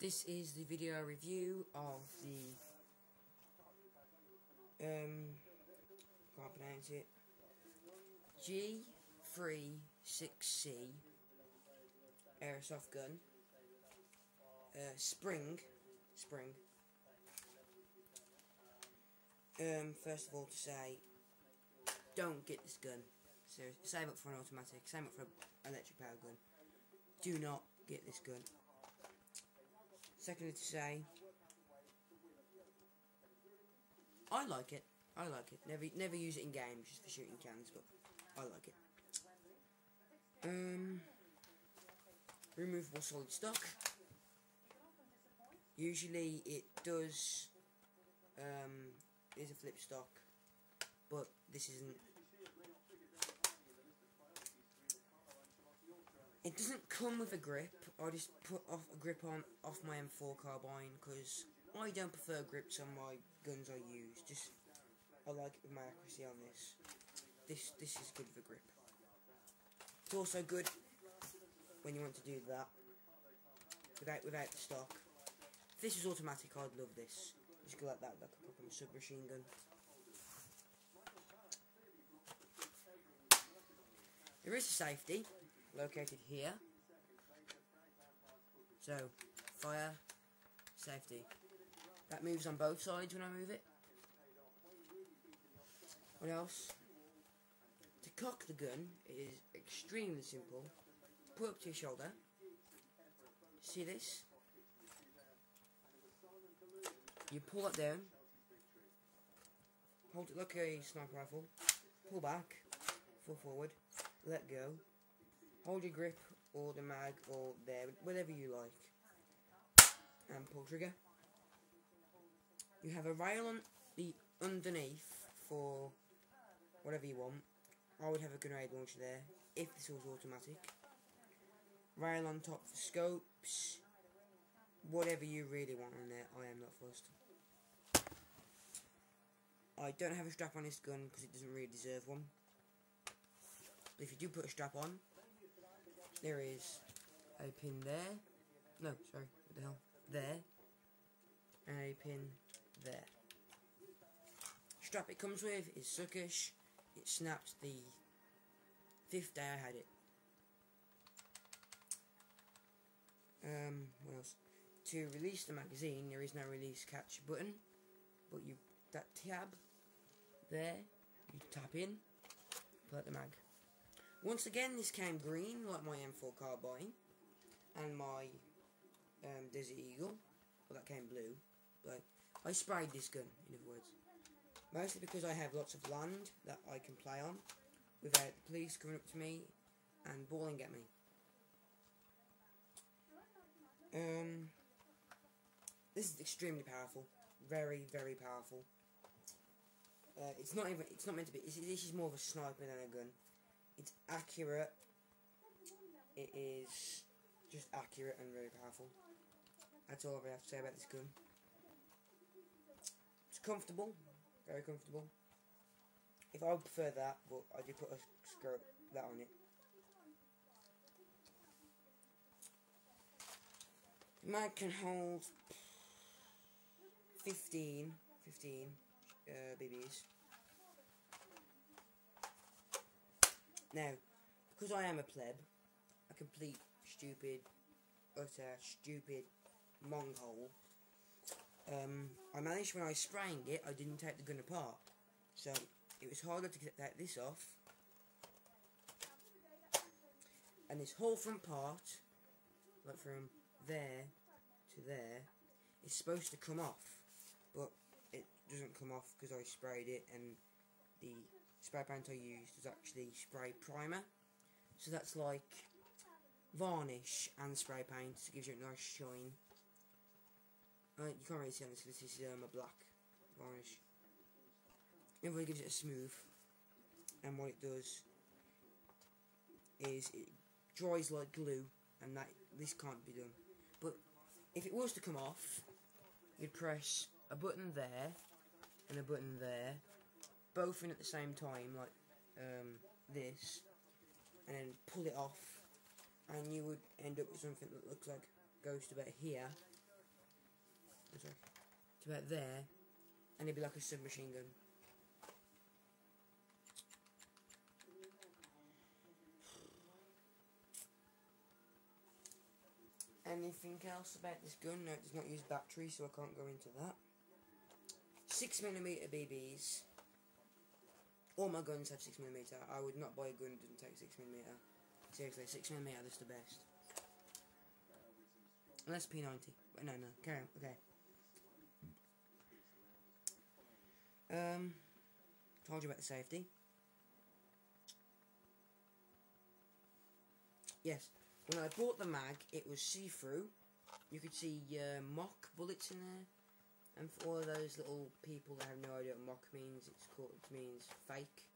This is the video review of the um can't pronounce it G36C airsoft gun. Uh, spring, spring. Um, first of all, to say, don't get this gun. Save up for an automatic. Save up for an electric power gun. Do not get this gun. Secondly, to say, I like it. I like it. Never, never use it in games just for shooting cans, but I like it. Um, removable solid stock. Usually it does. Um, is a flip stock, but this isn't. It doesn't come with a grip. I just put off a grip on off my M4 carbine because I don't prefer grips on my guns I use. Just I like my accuracy on this. This this is good for grip. It's also good when you want to do that without without the stock. If this is automatic, I'd love this. Just go like that, like a proper submachine gun. There is a safety located here. So, fire, safety. That moves on both sides when I move it. What else? To cock the gun is extremely simple. Put up to your shoulder. See this? You pull it down. Hold it like a sniper rifle. Pull back. Fall forward. Let go. Hold your grip or the mag or there, whatever you like. And pull trigger. You have a rail on the underneath for whatever you want. I would have a grenade launcher there if this was automatic. Rail on top for scopes. Whatever you really want on there, I am not fussed. I don't have a strap on this gun because it doesn't really deserve one. But if you do put a strap on, there is a pin there. No, sorry, what the hell? There. And a pin there. Strap it comes with is suckish. It snapped the fifth day I had it. Um, what else? To release the magazine, there is no release catch button, but you that tab there, you tap in, put the mag. Once again, this came green, like my M4 carbine, and my um, Desert Eagle. Well, that came blue, but I sprayed this gun, in other words. Mostly because I have lots of land that I can play on, without the police coming up to me and bawling at me. Um, this is extremely powerful, very, very powerful. Uh, it's not even. It's not meant to be. This is more of a sniper than a gun. It's accurate. It is just accurate and very powerful. That's all I have to say about this gun. It's comfortable, very comfortable. If I would prefer that, but I do put a skirt that on it. The can hold 15, 15 uh, BBs. Now, because I am a pleb, a complete stupid, utter stupid monghole, um, I managed when I spraying it, I didn't take the gun apart. So, it was harder to get that this off. And this whole front part, like from there to there, is supposed to come off. But it doesn't come off because I sprayed it and the spray paint I used was actually spray primer. So that's like varnish and spray paint. It gives you a nice shine. Uh, you can't really see on this because this is um, a black varnish. It really gives it a smooth. And what it does is it dries like glue and that this can't be done. But if it was to come off, you'd press a button there and a button there, both in at the same time, like um, this, and then pull it off, and you would end up with something that looks like goes to about here, sorry, to about there, and it'd be like a submachine gun. Anything else about this gun? No, it does not use battery, so I can't go into that. 6mm BBs. All my guns have 6mm. I would not buy a gun that doesn't take 6mm. Seriously, 6mm, that's the best. Unless P90. But no, no, carry on. Okay. Um, told you about the safety. Yes, when I bought the mag, it was see-through. You could see uh, mock bullets in there. And for all those little people that have no idea what mock means, it's called it means fake.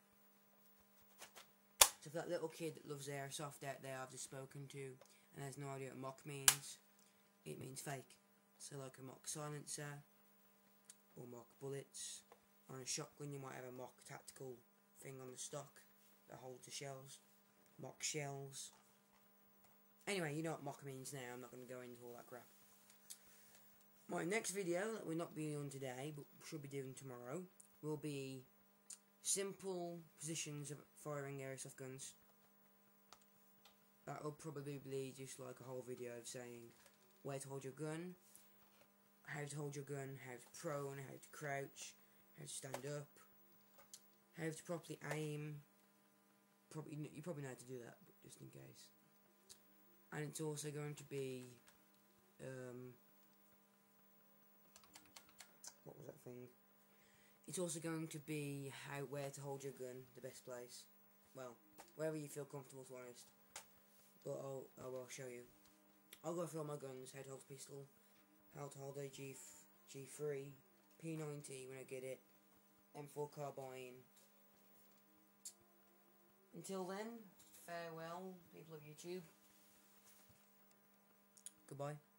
So for that little kid that loves airsoft out there I've just spoken to and has no idea what mock means, it means fake. So like a mock silencer or mock bullets. On a shotgun you might have a mock tactical thing on the stock that holds the shells. Mock shells. Anyway, you know what mock means now, I'm not going to go into all that crap. My next video that we're not be on today, but should be doing tomorrow, will be simple positions of firing airsoft guns. That will probably be just like a whole video of saying where to hold your gun, how to hold your gun, how to prone, how to crouch, how to stand up, how to properly aim. Probably you probably know how to do that, just in case. And it's also going to be um, what was that thing? It's also going to be how where to hold your gun, the best place. Well, wherever you feel comfortable, to be honest. But I'll, I will show you. I'll go through all my guns, how to hold a pistol, how to hold a G, G3, P90 when I get it, M4 carbine. Until then, farewell, people of YouTube. Goodbye.